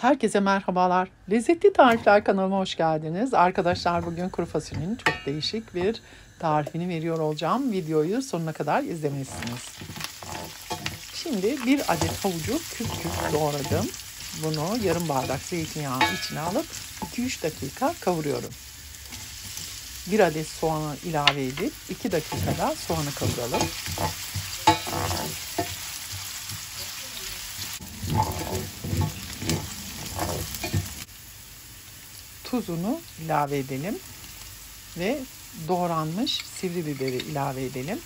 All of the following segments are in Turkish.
Herkese merhabalar. Lezzetli Tarifler kanalıma hoş geldiniz. Arkadaşlar bugün kuru fasulyenin çok değişik bir tarifini veriyor olacağım. Videoyu sonuna kadar izlemelisiniz. Şimdi bir adet havucu küp küp doğradım. Bunu yarım bardak zeytinyağı içine alıp 2-3 dakika kavuruyorum. Bir adet soğanı ilave edip 2 dakikada soğanı kavuralım. Tuzunu ilave edelim ve doğranmış sivri biberi ilave edelim.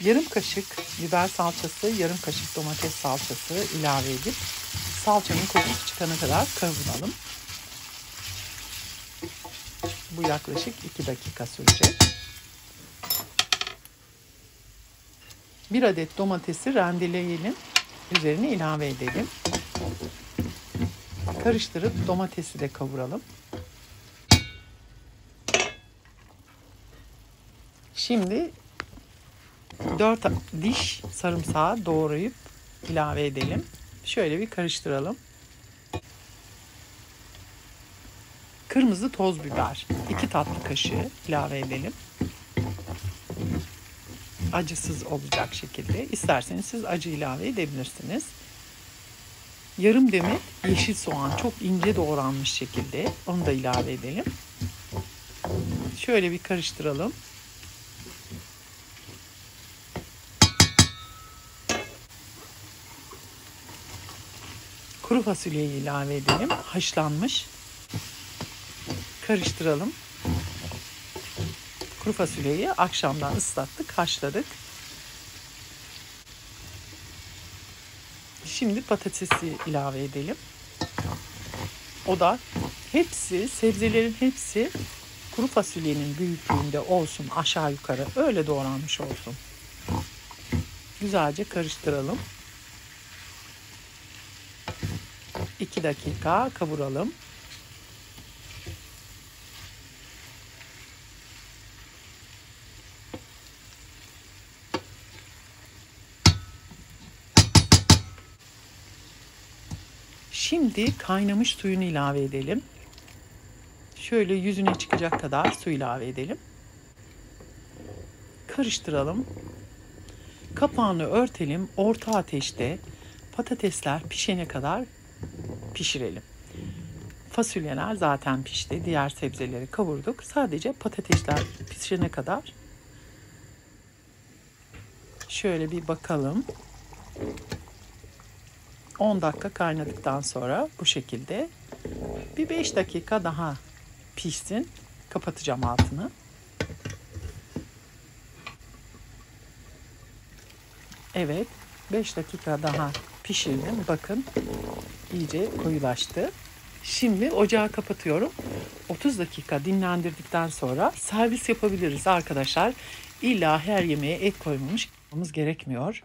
Yarım kaşık biber salçası, yarım kaşık domates salçası ilave edip salçanın kokusu çıkana kadar kavuralım. Bu yaklaşık 2 dakika sürecek. Bir adet domatesi rendeleyelim. Üzerine ilave edelim. Karıştırıp domatesi de kavuralım. Şimdi 4 diş sarımsağı doğrayıp ilave edelim. Şöyle bir karıştıralım. Kırmızı toz biber 2 tatlı kaşığı ilave edelim. Acısız olacak şekilde. İsterseniz siz acı ilave edebilirsiniz. Yarım demet yeşil soğan çok ince doğranmış şekilde onu da ilave edelim. Şöyle bir karıştıralım. Kuru fasulyeyi ilave edelim. Haşlanmış. Karıştıralım. Kuru fasulyeyi akşamdan ıslattık, haşladık. Şimdi patatesi ilave edelim. O da hepsi, sebzelerin hepsi kuru fasulyenin büyüklüğünde olsun aşağı yukarı öyle doğranmış olsun. Güzelce karıştıralım. 2 dakika kavuralım. Şimdi kaynamış suyunu ilave edelim. Şöyle yüzüne çıkacak kadar su ilave edelim. Karıştıralım. Kapağını örtelim. Orta ateşte patatesler pişene kadar pişirelim. Fasulyeler zaten pişti. Diğer sebzeleri kavurduk. Sadece patatesler pişene kadar şöyle bir bakalım. 10 dakika kaynadıktan sonra bu şekilde bir 5 dakika daha pişsin. Kapatacağım altını. Evet, 5 dakika daha pişirdim. Bakın iyice koyulaştı. Şimdi ocağı kapatıyorum. 30 dakika dinlendirdikten sonra servis yapabiliriz arkadaşlar. İlla her yemeğe et koymamız gerekmiyor.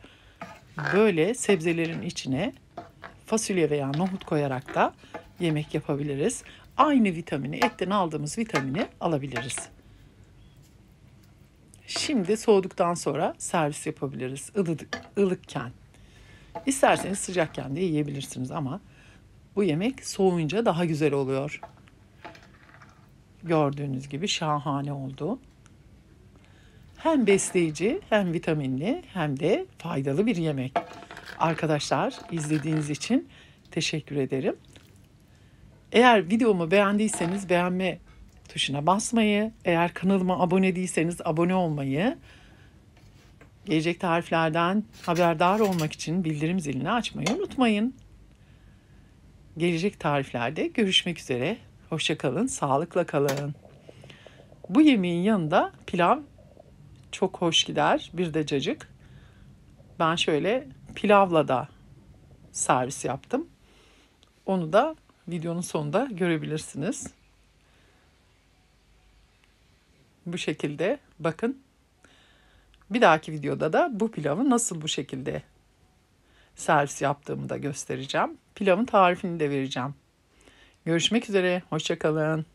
Böyle sebzelerin içine fasulye veya nohut koyarak da yemek yapabiliriz. Aynı vitamini, etten aldığımız vitamini alabiliriz. Şimdi soğuduktan sonra servis yapabiliriz ılık, ılıkken. İsterseniz sıcakken de yiyebilirsiniz ama bu yemek soğuyunca daha güzel oluyor. Gördüğünüz gibi şahane oldu. Hem besleyici, hem vitaminli, hem de faydalı bir yemek. Arkadaşlar izlediğiniz için teşekkür ederim. Eğer videomu beğendiyseniz beğenme tuşuna basmayı, eğer kanalıma abone değilseniz abone olmayı, gelecek tariflerden haberdar olmak için bildirim zilini açmayı unutmayın. Gelecek tariflerde görüşmek üzere. Hoşçakalın, sağlıkla kalın. Bu yemeğin yanında pilav çok hoş gider. Bir de cacık. Ben şöyle pilavla da servis yaptım. Onu da videonun sonunda görebilirsiniz. Bu şekilde bakın. Bir dahaki videoda da bu pilavı nasıl bu şekilde servis yaptığımı da göstereceğim. Pilavın tarifini de vereceğim. Görüşmek üzere, hoşçakalın.